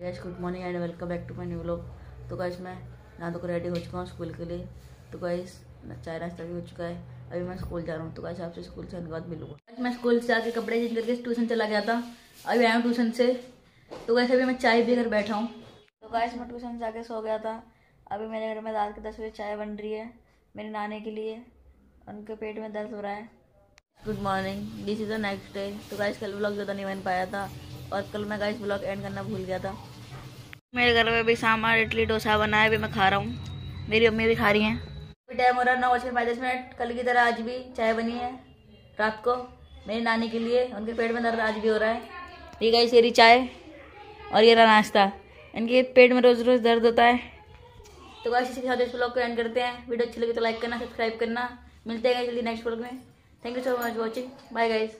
Guys good morning and welcome back to my new vlog तो guys मैं ना तो रेडी हो चुका हूँ स्कूल के लिए। तो गाइस चाय नाश्ता भी हो चुका है। अभी मैं स्कूल जा रहा हूँ। तो गाइस आपसे स्कूल से आने के मिलूँगा। मैं स्कूल से आके कपड़े चेंज करके ट्यूशन चला गया था। अभी आया हूँ ट्यूशन से। तो गाइस अभी मैं चाय पीकर बैठा हूँ। तो गाइस मैं ट्यूशन से आके सो गया था। अभी मेरे घर में रात के दस बजे चाय बन रही है मेरे नाने के लिए। उनके पेट में दर्द हो रहा है। Good morning this is the next day तो गाइस कल ब्लॉग ज़्यादा नहीं बन पाया था। और कल मैं गाइस ब्लॉग एंड करना भूल गया था। मेरे घर में भी सामान, इडली, डोसा बना है अभी मैं खा रहा हूँ। मेरी अम्मी भी खा रही हैं। अभी टाइम हो रहा है नौ बजकर पैंतीस मिनट। कल की तरह आज भी चाय बनी है रात को, मेरी नानी के लिए। उनके पेट में दर्द आज भी हो रहा है। ये गाइस ये चाय और ये रहा नाश्ता। इनके पेट में रोज़ रोज़ दर्द होता है। तो गाइस इसी के साथ इस ब्लॉग को एंड करते हैं। वीडियो अच्छी लगी तो लाइक करना सब्सक्राइब करना। मिलते हैं जल्दी नेक्स्ट ब्लॉग में। Thank you so much watching bye guys